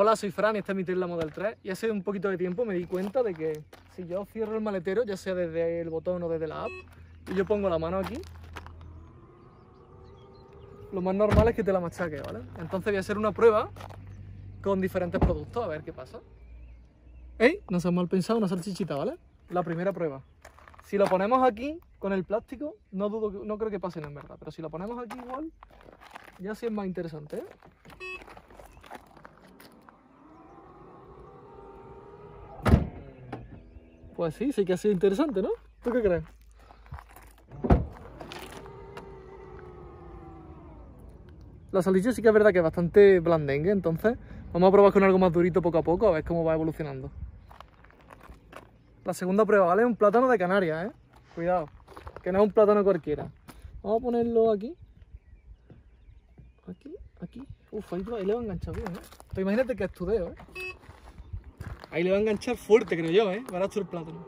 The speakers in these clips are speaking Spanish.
Hola, soy Fran y esta es mi Tesla Model 3 y hace un poquito de tiempo me di cuenta de que si yo cierro el maletero, ya sea desde el botón o desde la app, y yo pongo la mano aquí, lo más normal es que te la machaque, ¿vale? Entonces voy a hacer una prueba con diferentes productos, a ver qué pasa. ¡Ey! No se mal pensado una salchichita, ¿vale? La primera prueba. Si lo ponemos aquí con el plástico, no dudo no creo que pasen en verdad, pero si lo ponemos aquí igual, ya sí es más interesante, ¿eh? Pues sí, sí que ha sido interesante, ¿no? ¿Tú qué crees? La salchicha sí que es verdad que es bastante blandengue, entonces vamos a probar con algo más durito poco a poco, a ver cómo va evolucionando. La segunda prueba, ¿vale? Un plátano de Canarias, ¿eh? Cuidado, que no es un plátano cualquiera. Vamos a ponerlo aquí. Aquí, aquí. Uf, ahí, ahí le va a enganchar bien, ¿eh? Pero imagínate que es tu dedo, ¿eh? Ahí le va a enganchar fuerte, creo yo, ¿eh? Barato el plátano.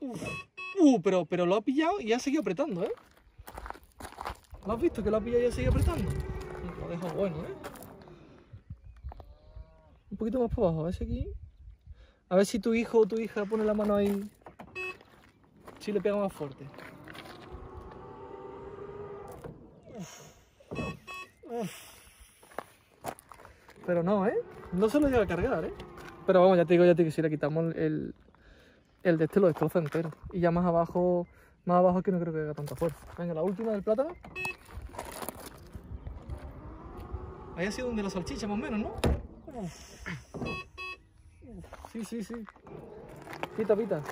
Uf. Uh, pero, pero lo ha pillado y ha seguido apretando, ¿eh? ¿Lo has visto que lo ha pillado y ha seguido apretando? Lo ha dejado bueno, ¿eh? Un poquito más para abajo, a ver si aquí... A ver si tu hijo o tu hija pone la mano ahí... Si le pega más fuerte. Uf. Uf. Pero no, ¿eh? No se lo llega a cargar, ¿eh? Pero vamos, ya te digo, ya te digo, si le quitamos el, el de este lo destroza entero. Y ya más abajo, más abajo que no creo que haga tanta fuerza. Venga, la última del plátano. Ahí ha sido donde la salchicha más o menos, ¿no? Sí, sí, sí. Pita, pita.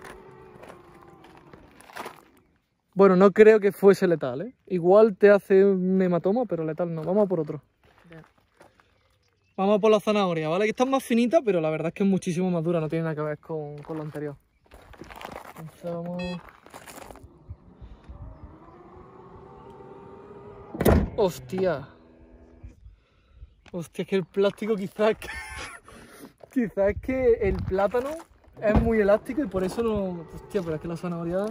Bueno, no creo que fuese letal, ¿eh? Igual te hace un hematoma, pero letal no. Vamos a por otro. Vamos por la zanahoria, ¿vale? Que está más finita, pero la verdad es que es muchísimo más dura, no tiene nada que ver con, con lo anterior. Vamos... Hostia. Hostia, es que el plástico quizás que... quizás es que el plátano es muy elástico y por eso no... Hostia, pero es que la zanahoria...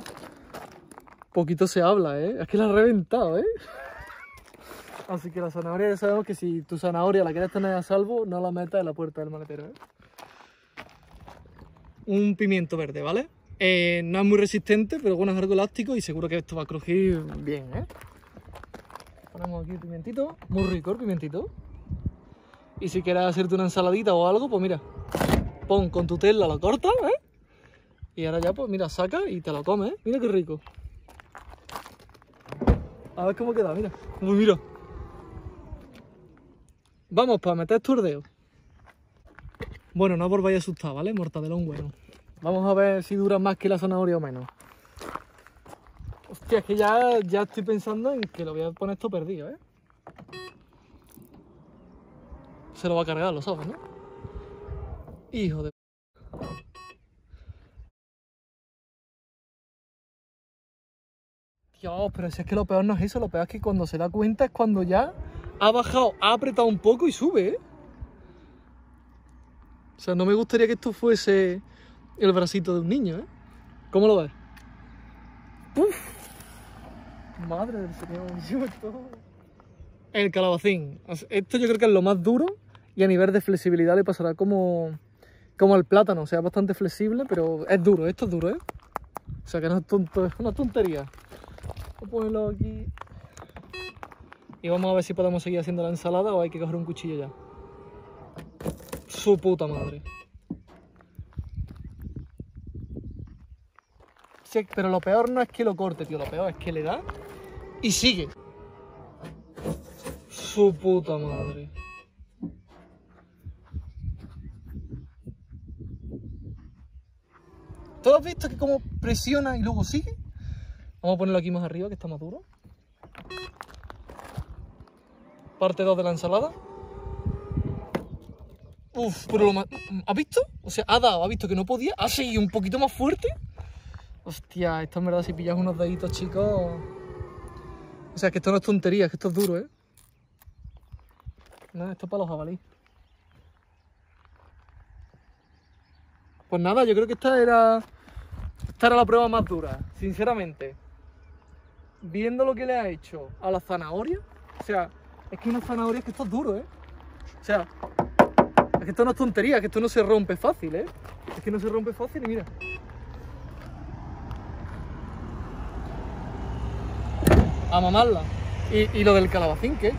Poquito se habla, ¿eh? Es que la ha reventado, ¿eh? Así que la zanahoria ya sabemos que si tu zanahoria la quieres tener a salvo, no la metas en la puerta del maletero, ¿eh? Un pimiento verde, ¿vale? Eh, no es muy resistente, pero bueno, es algo elástico y seguro que esto va a crujir bien, ¿eh? Ponemos aquí el pimentito, muy rico el pimentito. Y si quieres hacerte una ensaladita o algo, pues mira, pon con tu tela, lo cortas, ¿eh? Y ahora ya, pues mira, saca y te lo comes, ¿eh? Mira qué rico. A ver cómo queda, mira. Uy, mira. Vamos, para meter tu dedo. Bueno, no os volváis a asustar, ¿vale? Mortadelón bueno. Vamos a ver si dura más que la zanahoria o menos. Hostia, es que ya, ya estoy pensando en que lo voy a poner esto perdido, ¿eh? Se lo va a cargar, lo sabes, ¿no? Hijo de... Dios, pero si es que lo peor no es eso, lo peor es que cuando se da cuenta es cuando ya ha bajado, ha apretado un poco y sube, ¿eh? O sea, no me gustaría que esto fuese el bracito de un niño, ¿eh? ¿Cómo lo ves? ¡Puf! Madre del señor, El calabacín. Esto yo creo que es lo más duro y a nivel de flexibilidad le pasará como, como al plátano. O sea, es bastante flexible, pero es duro, esto es duro, ¿eh? O sea, que no es, tonto, es una tontería. Voy a ponerlo aquí. Y vamos a ver si podemos seguir haciendo la ensalada o hay que coger un cuchillo ya. Su puta madre. Pero lo peor no es que lo corte, tío. Lo peor es que le da y sigue. Su puta madre. ¿Tú has visto que como presiona y luego sigue? Vamos a ponerlo aquí más arriba, que está más duro. Parte 2 de la ensalada. Uf, pero lo. ¿Has visto? O sea, ha dado, ha visto que no podía, ha seguido un poquito más fuerte. Hostia, esto en verdad si pillas unos deditos chicos... O sea, que esto no es tontería, que esto es duro, ¿eh? No, esto es para los jabalíes. Pues nada, yo creo que esta era... Esta era la prueba más dura, sinceramente. Viendo lo que le ha hecho a la zanahoria. O sea, es que una zanahoria es que esto es duro, ¿eh? O sea, es que esto no es tontería, que esto no se rompe fácil, ¿eh? Es que no se rompe fácil y mira. A mamarla. Y, y lo del calabacín, ¿qué?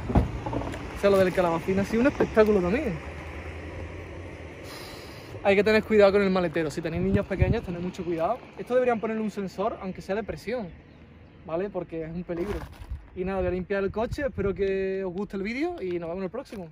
O sea, lo del calabacín ha sido un espectáculo también. Hay que tener cuidado con el maletero. Si tenéis niños pequeños, tened mucho cuidado. Esto deberían ponerle un sensor, aunque sea de presión, ¿vale? Porque es un peligro. Y nada, voy a limpiar el coche. Espero que os guste el vídeo y nos vemos en el próximo.